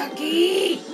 aquí!